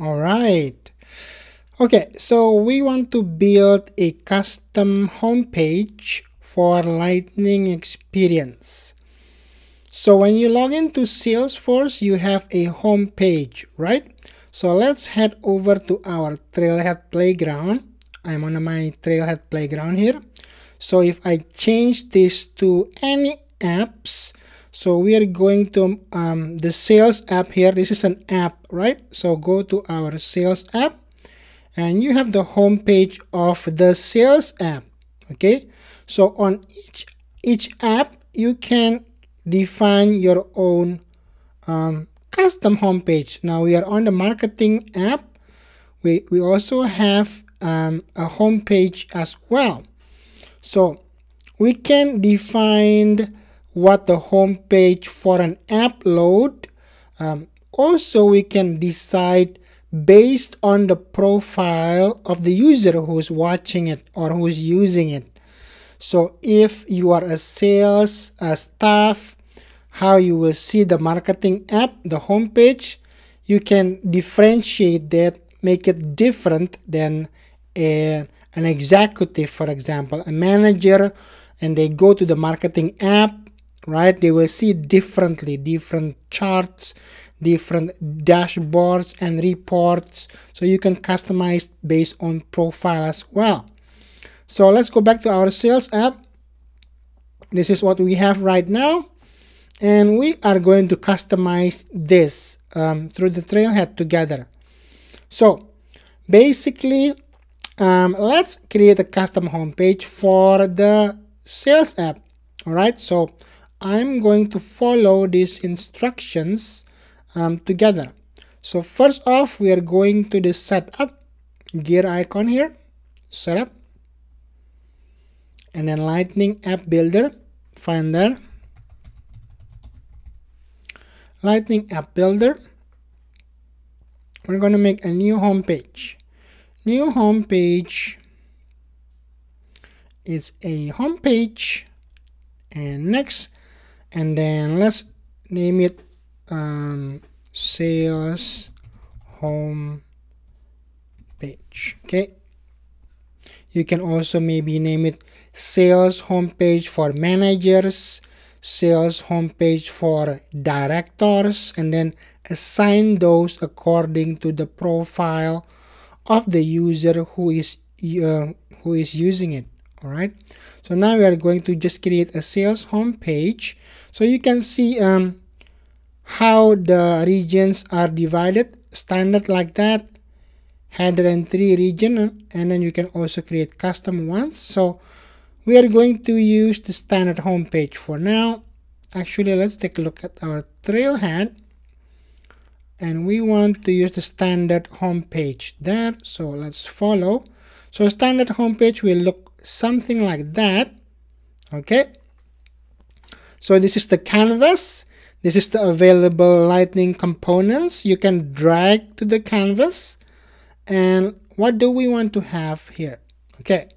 all right. Okay so we want to build a custom homepage for lightning experience. So when you log into salesforce you have a home page right? So let's head over to our trailhead playground. I'm on my trailhead playground here. So if i change this to any apps so we are going to um, the sales app here. This is an app right? So go to our sales app and you have the home page of the sales app okay? So on each each app you can define your own um, custom homepage now we are on the marketing app. We, we also have um, a homepage as well. So we can define what the home page for an app load. Um, also, we can decide based on the profile of the user who's watching it or who's using it. So if you are a sales a staff, how you will see the marketing app, the home page, you can differentiate that, make it different than a, an executive, for example, a manager, and they go to the marketing app right? They will see differently different charts different dashboards and reports. So you can customize based on profile as well. So let's go back to our sales app. This is what we have right now. And we are going to customize this um, through the trailhead together. So basically um, let's create a custom homepage for the sales app. All right so I'm going to follow these instructions um, together. So first off, we are going to the setup gear icon here, setup, and then Lightning App Builder, find there. Lightning App Builder. We're going to make a new home page. New home page is a home page and next and then let's name it um, sales home page okay? You can also maybe name it sales homepage for managers sales homepage for directors and then assign those according to the profile of the user who is uh, who is using it all right? So now we are going to just create a sales home page. So you can see um, how the regions are divided. Standard like that header and three region and then you can also create custom ones. So we are going to use the standard home page for now. Actually let's take a look at our trailhead and we want to use the standard home page there. So let's follow. So standard home page will look something like that okay? So this is the canvas. This is the available lightning components you can drag to the canvas. And what do we want to have here? Okay.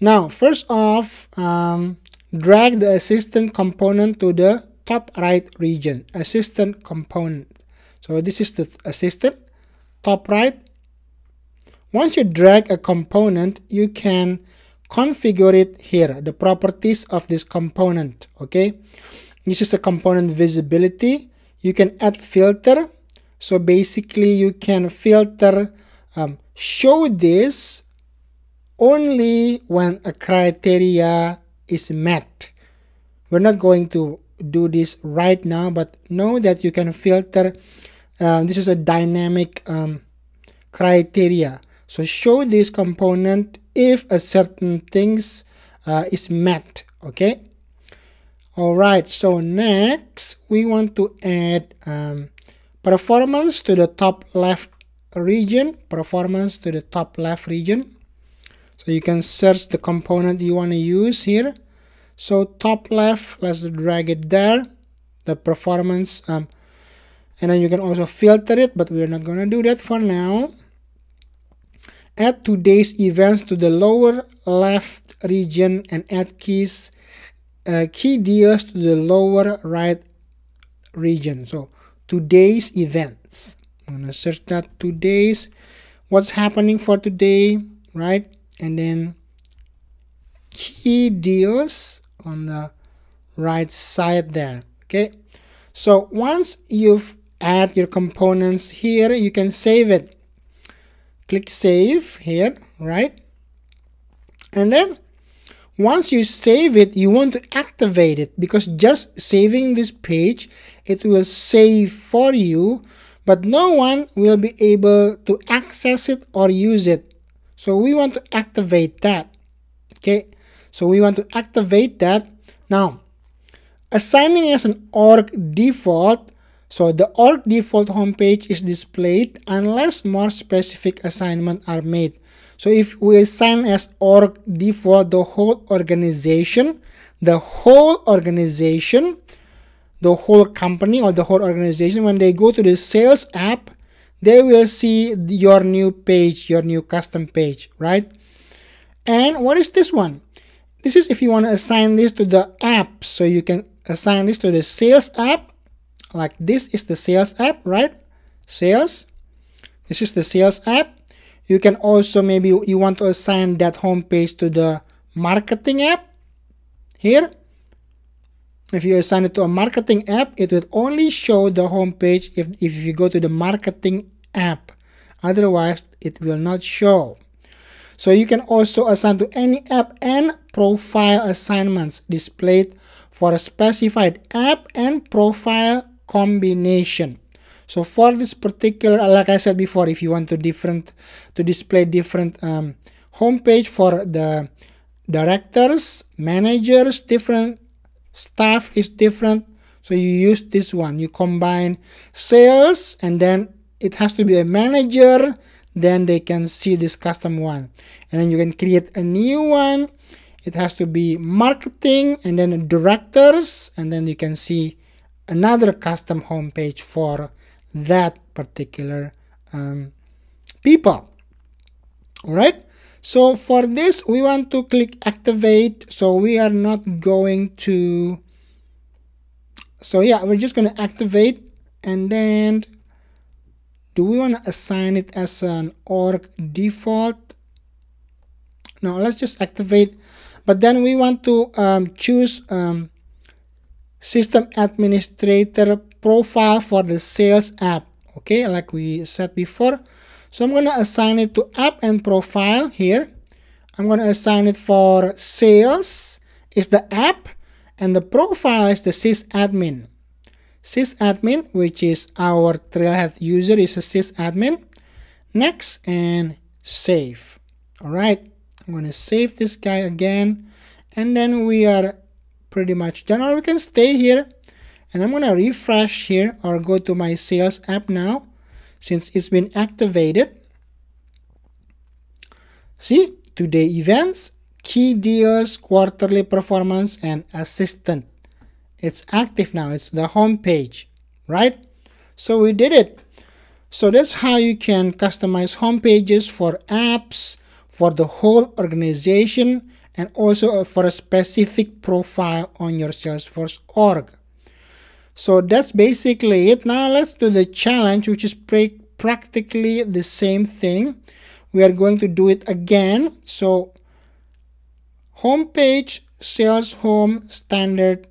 Now first off um, drag the assistant component to the top right region. Assistant component. So this is the assistant top right once you drag a component, you can configure it here, the properties of this component, okay? This is a component visibility. You can add filter. So basically you can filter, um, show this only when a criteria is met. We're not going to do this right now, but know that you can filter. Uh, this is a dynamic um, criteria. So show this component if a certain things uh, is met, okay? All right, so next we want to add um, performance to the top left region, performance to the top left region. So you can search the component you want to use here. So top left, let's drag it there, the performance, um, and then you can also filter it, but we're not going to do that for now. Add today's events to the lower left region and add keys uh, key deals to the lower right region. So today's events. I'm gonna search that today's what's happening for today, right? And then key deals on the right side there. Okay. So once you've add your components here, you can save it. Click save here, right? And then once you save it, you want to activate it because just saving this page, it will save for you, but no one will be able to access it or use it. So we want to activate that. Okay, so we want to activate that. Now, assigning as an org default, so the org default homepage is displayed unless more specific assignments are made. So if we assign as org default the whole organization, the whole organization, the whole company or the whole organization, when they go to the sales app, they will see your new page, your new custom page, right? And what is this one? This is if you want to assign this to the app. So you can assign this to the sales app. Like this is the sales app, right? Sales. This is the sales app you can also maybe you want to assign that home page to the marketing app here if you assign it to a marketing app it will only show the home page if, if you go to the marketing app otherwise it will not show so you can also assign to any app and profile assignments displayed for a specified app and profile combination so for this particular, like I said before, if you want to different to display different um, homepage for the directors, managers, different staff is different. So you use this one. You combine sales and then it has to be a manager. Then they can see this custom one. And then you can create a new one. It has to be marketing and then directors. And then you can see another custom homepage for that particular um, people. All right so for this we want to click activate. So we are not going to so yeah we're just going to activate and then do we want to assign it as an org default? No let's just activate. But then we want to um, choose um, system administrator profile for the sales app. Okay like we said before. So I'm going to assign it to app and profile here. I'm going to assign it for sales is the app and the profile is the sysadmin. Sysadmin which is our trailhead user is a sysadmin. Next and save. All right I'm going to save this guy again. And then we are pretty much. Done or we can stay here and I'm to refresh here or go to my sales app now since it's been activated. See today events key deals quarterly performance and assistant. It's active now. It's the home page right? So we did it. So that's how you can customize home pages for apps for the whole organization and also uh, for a specific profile on your salesforce org so that's basically it. Now let's do the challenge, which is practically the same thing. We are going to do it again. So homepage, sales home, standard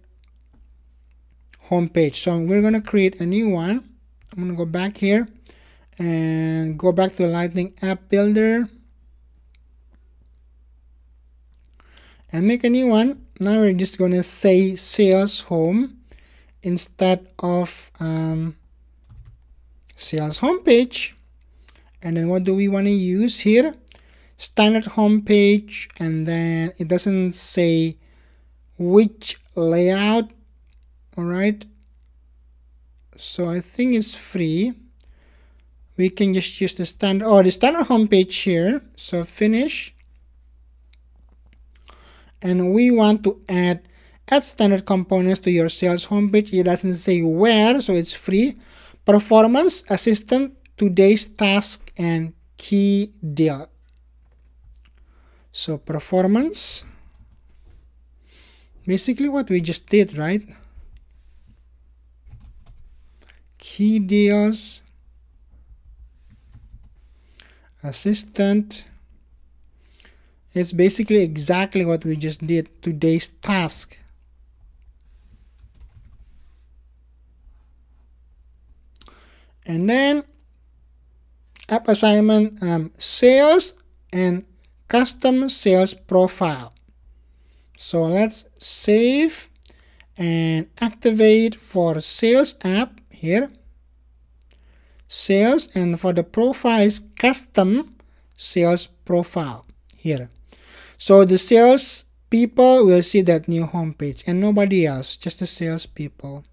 homepage. So we're going to create a new one. I'm going to go back here and go back to Lightning App Builder and make a new one. Now we're just to say sales home instead of um, sales homepage. And then what do we want to use here? Standard homepage and then it doesn't say which layout. All right so I think it's free. We can just use the standard or oh, the standard homepage here. So finish and we want to add add standard components to your sales homepage. It doesn't say where, so it's free. Performance, assistant, today's task, and key deal. So performance, basically what we just did, right? Key deals, assistant it's basically exactly what we just did today's task. And then app assignment um, sales and custom sales profile. So let's save and activate for sales app here. Sales and for the profile is custom sales profile here so the sales people will see that new homepage and nobody else just the sales people.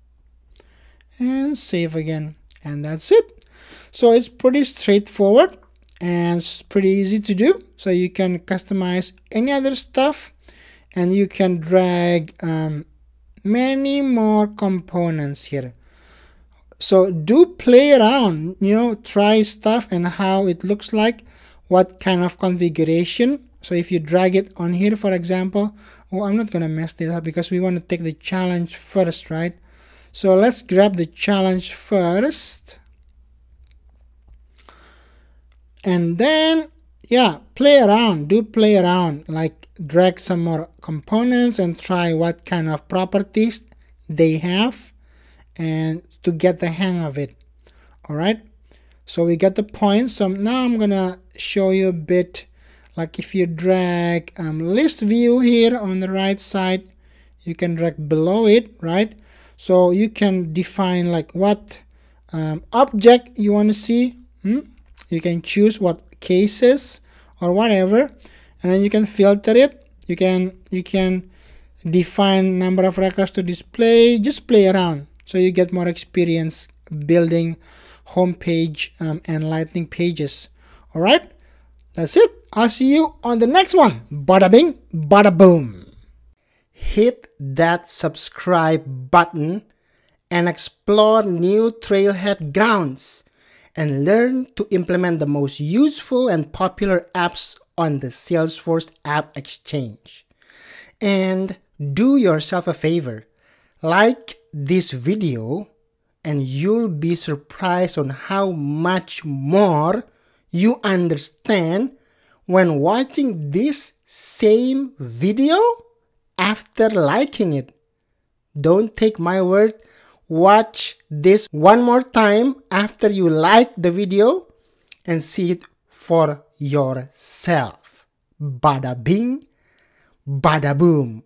And save again. And that's it. So it's pretty straightforward and it's pretty easy to do. So you can customize any other stuff and you can drag um, many more components here. So do play around you know try stuff and how it looks like what kind of configuration so if you drag it on here for example oh i'm not gonna mess this up because we want to take the challenge first right? So let's grab the challenge first. And then yeah play around do play around like drag some more components and try what kind of properties they have and to get the hang of it all right? So we get the point so now i'm gonna show you a bit like if you drag um, list view here on the right side you can drag below it right? So you can define like what um, object you want to see hmm? you can choose what cases or whatever and then you can filter it. You can you can define number of records to display just play around. So you get more experience building home page um, and lightning pages. All right that's it. I'll see you on the next one. Bada bing bada boom. Hit that subscribe button and explore new trailhead grounds and learn to implement the most useful and popular apps on the Salesforce App Exchange. And do yourself a favor, like this video and you'll be surprised on how much more you understand when watching this same video after liking it. Don't take my word. Watch this one more time after you like the video and see it for yourself. Bada bing, bada boom.